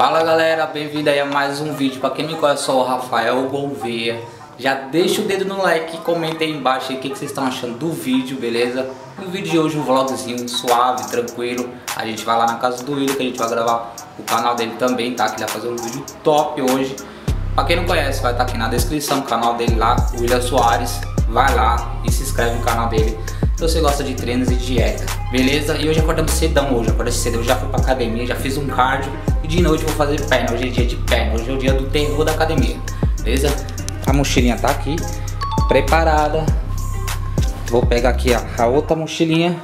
Fala galera, bem-vindo aí a mais um vídeo. Pra quem me conhece, eu sou o Rafael Gouveia. Já deixa o dedo no like e comenta aí embaixo o que, que vocês estão achando do vídeo, beleza? No vídeo de hoje um vlogzinho suave, tranquilo. A gente vai lá na casa do William que a gente vai gravar o canal dele também, tá? Que ele vai fazer um vídeo top hoje. Pra quem não conhece, vai estar tá aqui na descrição o canal dele lá, William Soares. Vai lá e se inscreve no canal dele se você gosta de treinos e dieta, beleza? E hoje acordamos cedão hoje, acordei cedo, eu já fui pra academia, já fiz um cardio de noite vou fazer perna, hoje é dia de perna, hoje é o dia do terror da academia, beleza? A mochilinha tá aqui, preparada. Vou pegar aqui a, a outra mochilinha,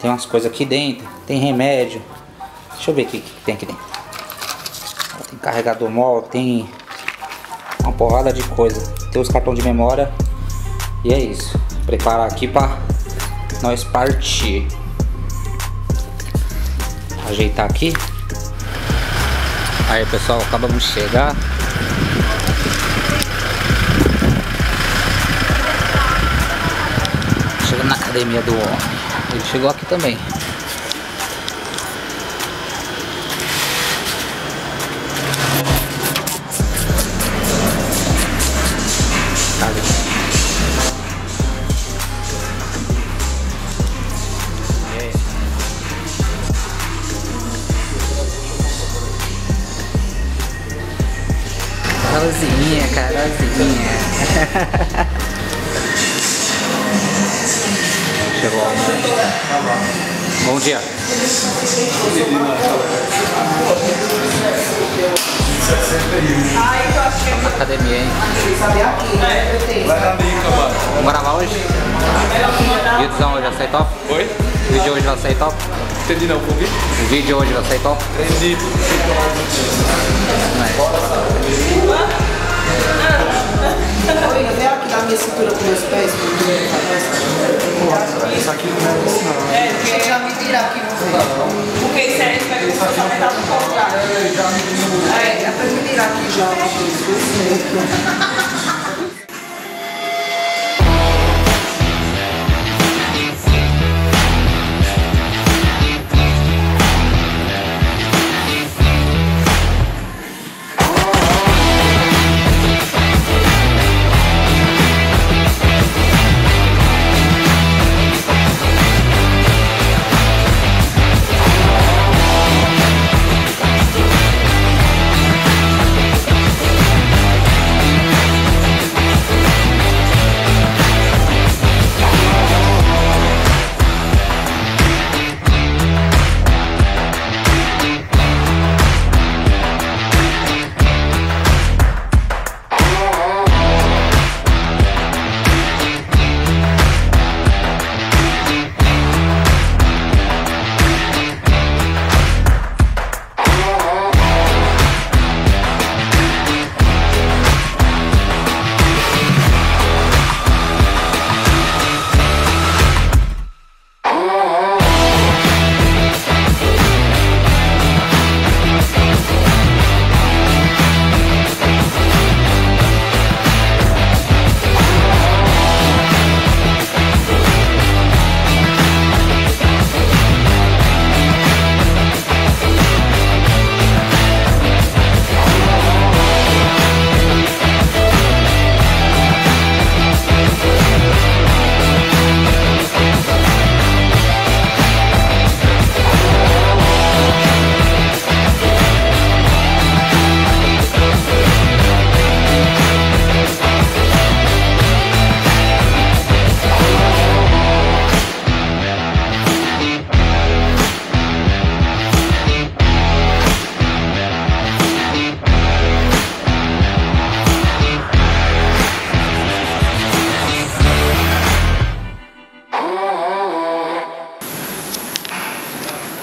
tem umas coisas aqui dentro, tem remédio, deixa eu ver o que, que tem aqui dentro. Tem carregador móvel, tem uma porrada de coisa, tem os cartões de memória e é isso preparar aqui para nós partir. Ajeitar aqui. Aí pessoal, acabamos de chegar. Chegando na academia do homem. Ele chegou aqui também. Carolzinha, Carolzinha. Chegou. Bom dia. Na academia, hein? Vamos gravar hoje? Vídeozão hoje vai sair top? Oi? O vídeo hoje vai sair top? Entendi não, convite? O vídeo hoje vai sair top? Entendi. Oi, minha cintura com meus pés, porque Isso aqui não é isso não. É, porque já me vira aqui no Porque isso aí vai começar a aumentar no contrário. É, é pra me virar aqui já.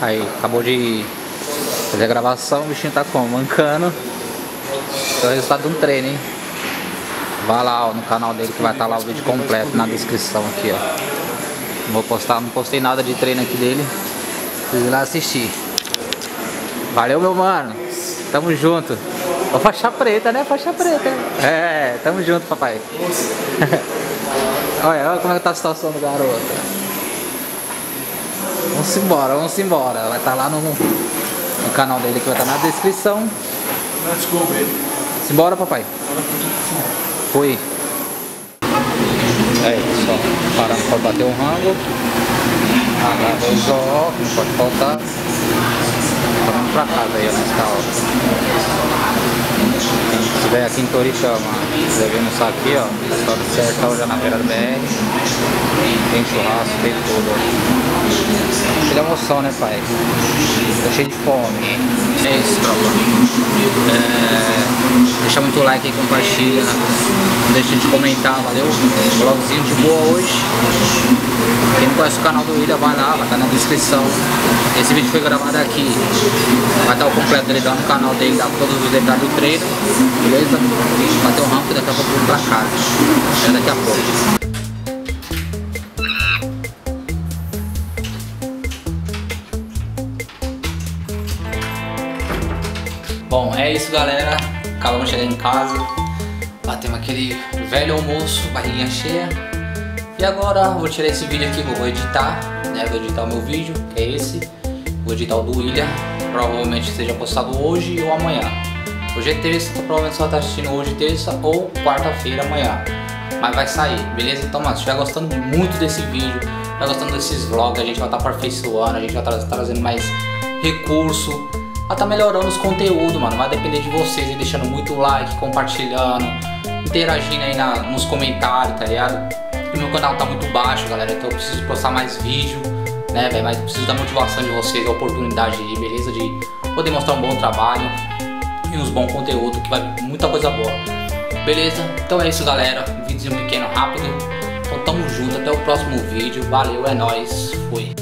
Aí, acabou de fazer a gravação, o bichinho tá como? Mancando. É o resultado de um treino, hein? Vai lá ó, no canal dele que vai estar tá lá o vídeo completo na descrição aqui, ó. Não vou postar, não postei nada de treino aqui dele. Vocês ir lá assistir. Valeu, meu mano. Tamo junto. Ó, faixa preta, né? Faixa preta. É, tamo junto, papai. olha, olha como é que tá a situação do garoto. Vamos embora, vamos embora. Vai estar tá lá no, no canal dele que vai estar na descrição. Let's go, baby. Simbora, papai. Foi. Aí, só parando para bater um rango. Agarra os óculos, não pode faltar. Vamos pra casa aí, nessa hora. Estiver aqui em Toricama, devendo isso aqui, ó, só de certa já na beira do BR. Tem churrasco, tem tudo. Aquela emoção, né, pai? Tô cheio de fome. É isso, tropa. É... Deixa muito like aí, compartilha. Não deixa de comentar, valeu? Vlogzinho de boa hoje. Quem não conhece o canal do William, vai lá, vai estar na descrição. Esse vídeo foi gravado aqui. Vai estar o completo dele lá no canal dele, dá todos os detalhes do treino. Beleza? Vai ter um rampo daqui a pouco pra casa. Até daqui a pouco. Bom, é isso galera. Acabamos de chegar em casa. Batemos aquele velho almoço, barriguinha cheia. E agora vou tirar esse vídeo aqui, vou editar, né? Vou editar o meu vídeo, que é esse. O do William. Provavelmente seja postado hoje ou amanhã. Hoje é terça, então provavelmente vai estar assistindo hoje terça ou quarta-feira amanhã. Mas vai sair, beleza? Então, mano, se estiver gostando muito desse vídeo, estiver gostando desses vlogs, a gente vai estar aperfeiçoando, a gente vai estar trazendo mais recurso, vai estar melhorando os conteúdos, mano. Vai depender de vocês, deixando muito like, compartilhando, interagindo aí na, nos comentários, tá ligado? E meu canal tá muito baixo, galera, então eu preciso postar mais vídeo, né? Mas preciso da motivação de vocês, da oportunidade aí, beleza? De poder mostrar um bom trabalho e uns bons conteúdos, que vai muita coisa boa. Beleza? Então é isso, galera. Vídeo pequeno, rápido. Então tamo junto, até o próximo vídeo. Valeu, é nóis. Fui.